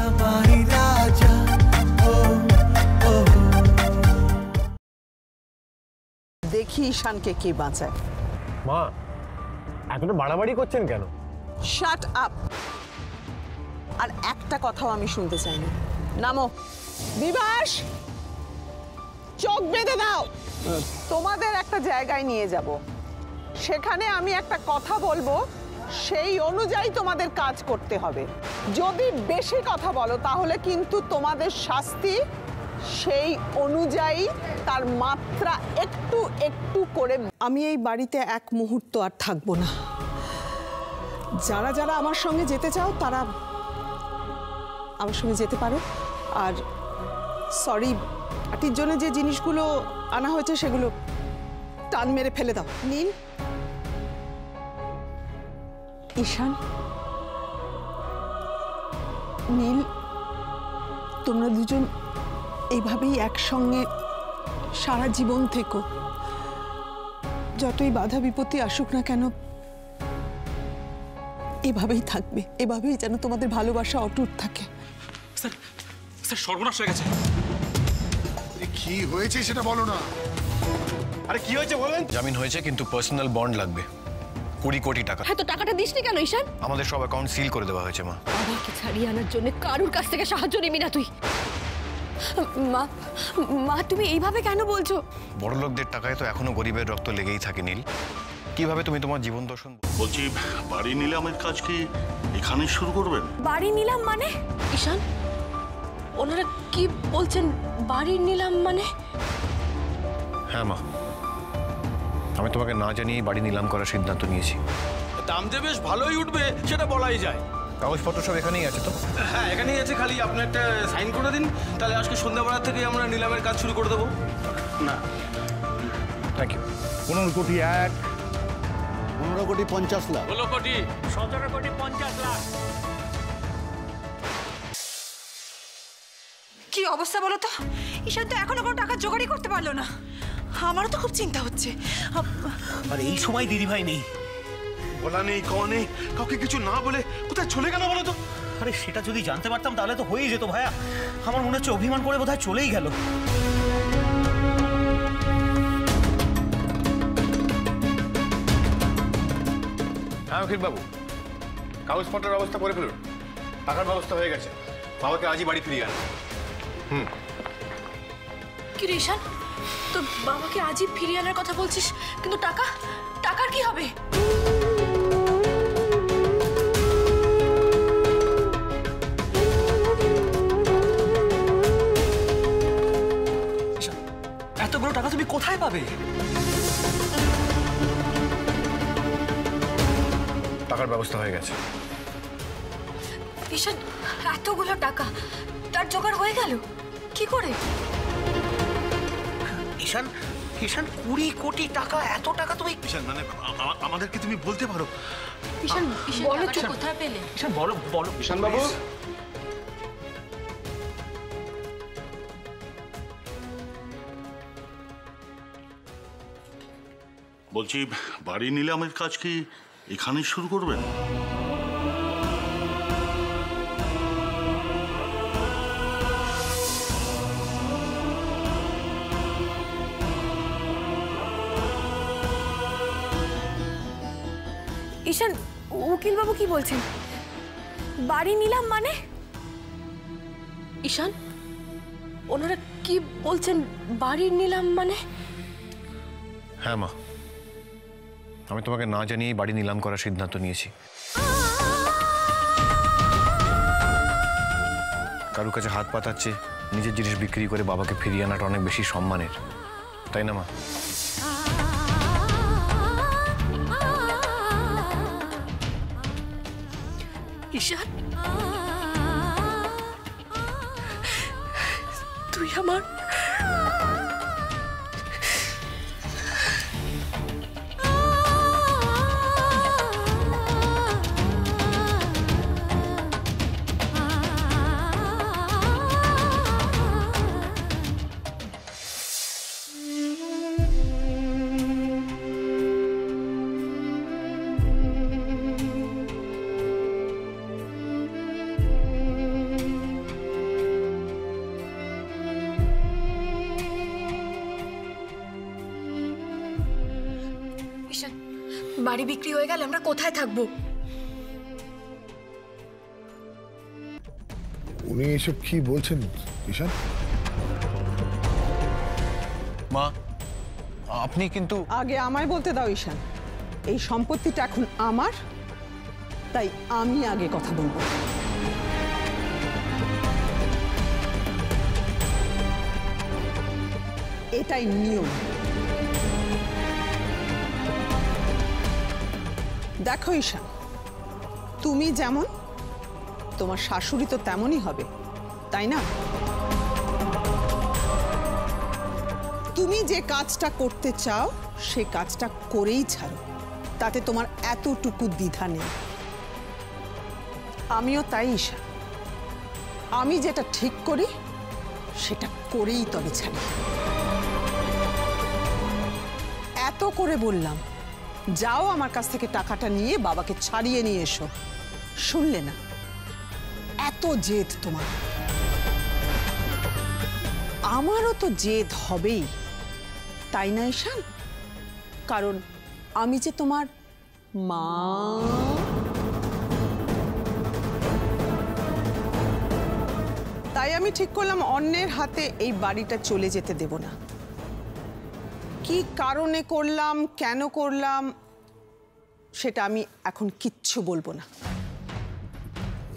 জামাই রাজা ও ও দেখি ঈশানকে কে বাঁচায় মা এতটা বাড়াবাড়ি করছেন কেন? শাট আপ আর একটা কথাও আমি শুনতে চাই না। নামো। বিবাস চোখ বেঁধে দাও। তোমাদের একটা জায়গায় নিয়ে যাব। সেখানে আমি একটা কথা বলব। সেই অনুযায়ী তোমাদের কাজ করতে হবে। যদি বেশি কথা বলো, তাহলে কিন্তু তোমাদের শাস্তি সেই অনুযায়ী তার মাত্রা একটু একটু করে। আমি এই বাড়িতে এক মুহূর্ত আর থাকব না। যারা যারা আমার সঙ্গে যেতে চাও, তারা আমার সঙ্গে যেতে পারো। আর সরি পার্টির জন্য যে জিনিসগুলো আনা হয়েছে, সেগুলো টান মেরে ফেলে দাও। নীল ঈশান নীল তোমরা দুজন এইভাবেই একসঙ্গে সারা জীবন থেকো। যতই বাধা বিপত্তি আসুক না কেন এভাবেই থাকবে এভাবেই যেন তোমাদের ভালোবাসা অটুট থাকে। স্যার স্যার সর্বনাশ হয়ে গেছে। কি হয়েছে সেটা বলো না। আরে কি হয়েছে বলেন? জামিন হয়েছে কিন্তু পার্সোনাল বন্ড লাগবে। কুড়ি কোটি টাকা। হ্যাঁ তো টাকাটা দিসনি কেন ঈশান? আমাদের সব অ্যাকাউন্ট সিল করে দেওয়া হয়েছে মা। বাবাকে ছাড়িয়ে আনার জন্য কারুর কাছ থেকে সাহায্য নিবি না তুই? মা মা তুমি এইভাবে কেন বলছো? বড় লোকদের টাকায় তো এখনও গরিবের রক্ত লেগেই থাকে নীল। কীভাবে তুমি তোমার জীবন দর্শন বলছি বাড়ি নিলামের কাজ কি এখানেই শুরু করবেন? বাড়ি নিলাম মানে? ঈশান ওনারা কি বলছেন বাড়ি নিলাম মানে? হ্যাঁ মা। আমি তোমাকে না জানিয়ে বাড়ি নিলাম করার সিদ্ধান্ত নিয়েছি। দাম যে বেশ ভালোই উঠবে সেটা বলাই যায়। কাগজপত্র সব এখানেই আছে তো? হ্যাঁ এখানেই আছে খালি আপনি একটা সাইন করে দিন তাহলে আজকে সন্ধ্যাবেলা থেকে আমরা নিলামের কাজ শুরু করে দেবো। না। থ্যাংক ইউ পনেরো কোটি এক। পনেরো কোটি পঞ্চাশ লাখ। ষোলো কোটি সতেরো কোটি পঞ্চাশ লাখ। কি অবস্থা বলো তো? ঈশান তো এখনও কোনো টাকা জোগাড়ই করতে পারল না। আমারও তো খুব চিন্তা হচ্ছে। আর এই সময় দিদি ভাই নেই। বলা নেই কওয়া নেই। কাউকে কিছু না বলে কোথায় চলে গেল বলো তো? আরে সেটা যদি জানতে পারতাম তাহলে তো হয়েই যেত ভাইয়া আমার মনে হচ্ছে অভিমান করে বোধহয় চলেই গেল। হ্যাঁ অখিল বাবু কাগজপত্রের ব্যবস্থা করে ফেলুন। টাকার ব্যবস্থা হয়ে গেছে। বাবাকে আজই বাড়ি ফিরিয়ে আন কি রে ঈশান? তোর বাবাকে আজই ফিরিয়ে আনার কথা বলছিস কিন্তু টাকা? টাকার কি হবে? এতগুলো টাকা তুমি কোথায় পাবে? টাকার ব্যবস্থা হয়ে গেছে। ঈশান এতগুলো টাকা তার জোগাড় হয়ে গেল? কি করে? ঈশান ঈশান কুড়ি কোটি টাকা এত টাকা তুমি ঈশান মানে আমাদেরকে তুমি বলতে পারো। ঈশান বলো তো কোথায় পেলে? ঈশান বলো বলো। ঈশান বাবু? বলছি বাড়ি নিলামের কাজ কি এখানেই শুরু করবেন? বাবু কি বলছেন? বাড়ি নিলাম মানে? ঈশান ওনারা কি বলছেন? বাড়ি নিলাম মানে? হ্যাঁ মা। আমি তোমাকে না জানিয়েই বাড়ি নিলাম করার সিদ্ধান্ত নিয়েছি। কারুর কাছে হাত পাতাচ্ছে নিজের জিনিস বিক্রি করে বাবাকে ফিরিয়ে আনাটা অনেক বেশি সম্মানের। তাই না মা? ঈশান তুই আমার বাড়ি বিক্রি হয়ে গেলে আমরা কোথায় থাকব? উনি এসব কি বলছেন ঈশান? মা আপনি কিন্তু আগে আমায় বলতে দাও ঈশান। এই সম্পত্তিটা এখন আমার তাই আমি আগে কথা বলব। এটাই নিয়ম। দেখো ঈশান, তুমি যেমন, তোমার শাশুড়ি তো তেমনই হবে, তাই না? তুমি যে কাজটা করতে চাও, সে কাজটা করেই ছাড়ো, তাতে তোমার এতটুকু দ্বিধা নেই। আমিও তাই ঈশা আমি যেটা ঠিক করি, সেটা করেই তবে ছাড়ি। এত করে বললাম যাও আমার কাছ থেকে টাকাটা নিয়ে বাবাকে ছাড়িয়ে নিয়ে এসো। শুনলে না? এত জেদ তোমার। আমারও তো জেদ হবেই। তাই না ঈশান? কারণ আমি যে তোমার মা। তাই আমি ঠিক করলাম অন্যের হাতে এই বাড়িটা চলে যেতে দেব না। কি কারণে করলাম, কেন করলাম, সেটা আমি এখন কিচ্ছু বলব না।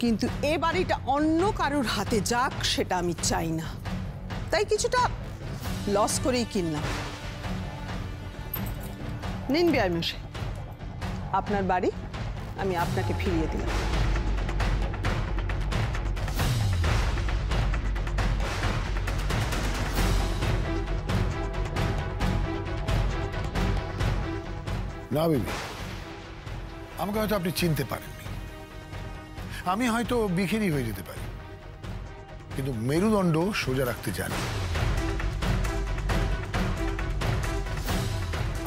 কিন্তু এ বাড়িটা অন্য কারোর হাতে যাক, সেটা আমি চাই না। তাই কিছুটা লস করেই কিনলাম। নিন বিআই মশাই আপনার বাড়ি, আমি আপনাকে ফিরিয়ে দিলাম। না, বিবি। আমাকে হয়তো আপনি চিনতে পারেননি। আমি হয়তো বিখেরি হয়ে যেতে পারি। কিন্তু মেরুদণ্ড সোজা রাখতে জানি।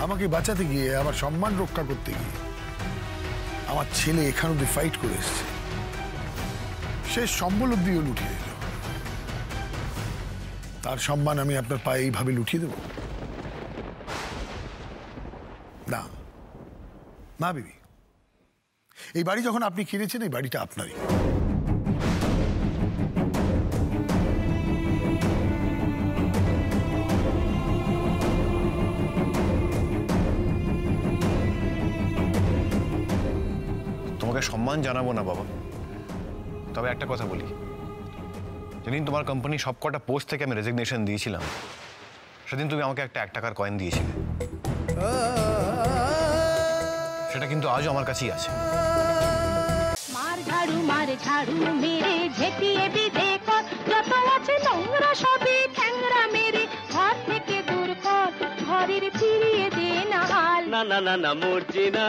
আমাকে বাঁচাতে গিয়ে, আমার সম্মান রক্ষা করতে গিয়ে, আমার ছেলে এখান অব্দি ফাইট করে এসছে। সে সম্বল অব্দিও লুটিয়ে দিল তার সম্মান আমি আপনার পায়ে এইভাবে লুটিয়ে দেব না না বিবি। এই বাড়ি যখন আপনি কিনেছেন এই বাড়িটা আপনারই। তোমাকে সম্মান জানাব না বাবা। তবে একটা কথা বলি। যেদিন তোমার কোম্পানি সবকটা পোস্ট থেকে আমি রেজিগনেশন দিয়েছিলাম সেদিন তুমি আমাকে একটা এক টাকার কয়েন দিয়েছিলে। সেটা কিন্তু আজও আমার কাছেই আছে। মার ঝাড়ু মার ঝাড়ু মেরে ঝেঁটিয়ে বিধে কর। যত আছে নোংরা সবই ঠ্যাংরা মেরে। ঘর থেকে দূর কর ঘরের ফিরিয়ে দে না হাল। না না না না মরছি না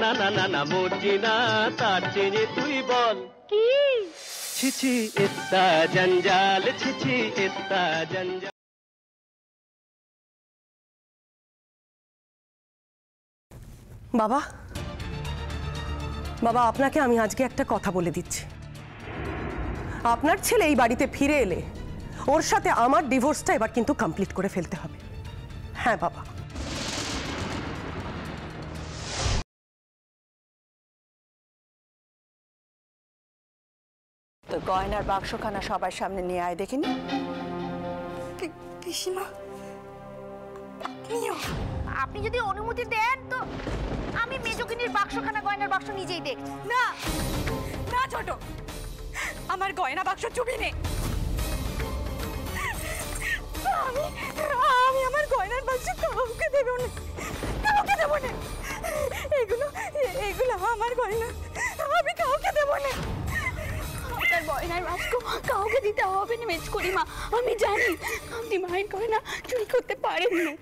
না না না না মরছি না তার চেয়ে তুই বল। কি? ছিছি ইত্তা জঞ্জাল ছিছি ইত্তা জঞ্জাল। বাবা। বাবা আপনাকে আমি আজকে একটা কথা বলে দিচ্ছি। আপনার ছেলে এই বাড়িতে ফিরে এলে ওর সাথে আমার ডিভোর্সটা এবার কিন্তু কমপ্লিট করে ফেলতে হবে। হ্যাঁ বাবা। তো গয়নার বাক্সখানা সবার সামনে নিয়ে আয় দেখিনি? পিসিমা আপনিও আপনি যদি অনুমতি দেন তো আমি মেজকিনির বাক্সখানা গয়নার বাক্স নিজেই দেখ না! না, ছোট! আমার গয়না বাক্স চুবি নে আমি আমি আমার গয়নার বাক্স কাউকে দেব না। কাউকে দেব না। এগুলো এগুলো আমার গয়না। আমি কাউকে দেব না। গয়নার বাক্স কাউকে দিতে হবে করি মা আমি জানি আপনি মায়ের গয়না চুরি করতে পারেন। না